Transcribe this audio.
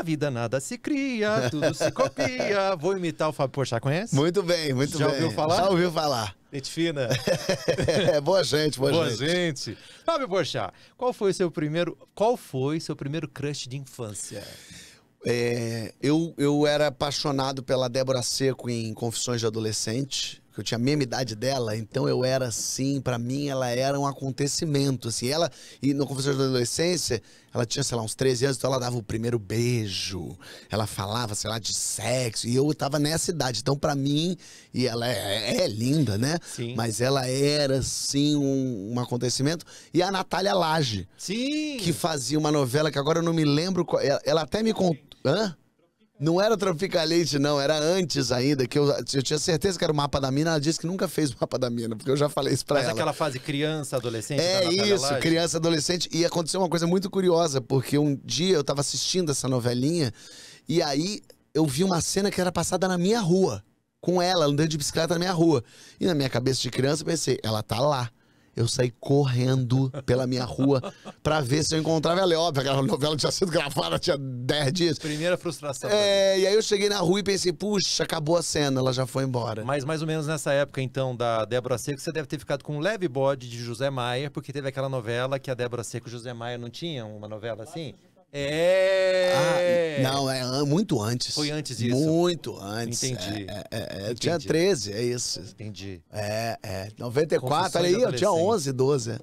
Na vida nada se cria, tudo se copia. Vou imitar o Fábio Porchat, conhece? Muito bem, muito Já bem. ouviu falar? Já ouviu falar. Gente fina. É, boa gente, boa, Boa gente. gente. Fábio Porchat, qual foi o seu primeiro, qual foi seu primeiro crush de infância? É, eu, eu era apaixonado pela Débora Seco em Confissões de Adolescente, eu tinha a mesma idade dela, então eu era assim, pra mim ela era um acontecimento, assim, ela, e no Confissões da Adolescência, ela tinha, sei lá, uns 13 anos, então ela dava o primeiro beijo, ela falava, sei lá, de sexo, e eu tava nessa idade, então pra mim, e ela é, é linda, né? Sim. Mas ela era, assim, um, um acontecimento, e a Natália Lage, Sim. que fazia uma novela que agora eu não me lembro. qual- Ela, ela até me contou. Hã? Não era Tropicalite, não, era antes ainda, que eu, eu tinha certeza que era o mapa da mina. Ela disse que nunca fez o mapa da mina, porque eu já falei isso pra Mas ela. aquela fase criança, adolescente É isso, Laje? criança, adolescente. E aconteceu uma coisa muito curiosa, porque um dia eu tava assistindo essa novelinha e aí eu vi uma cena que era passada na minha rua, com ela, andando de bicicleta na minha rua. E na minha cabeça de criança eu pensei, ela tá lá. Eu saí correndo pela minha rua pra ver se eu encontrava ela. É óbvio, aquela novela tinha sido gravada, tinha 10 dias. Primeira frustração. É, e aí eu cheguei na rua e pensei, puxa, acabou a cena, ela já foi embora. Mas mais ou menos nessa época, então, da Débora Seco, você deve ter ficado com um leve bode de José Maier, porque teve aquela novela que a Débora Seco e o José Maier não tinham uma novela assim? É! Ah, não, é muito antes. Foi antes disso. Muito antes. Entendi. É, é, é, eu Entendi. tinha 13, é isso. Entendi. É, é. 94, Confissões olha aí, eu tinha adolescentes. 11, 12.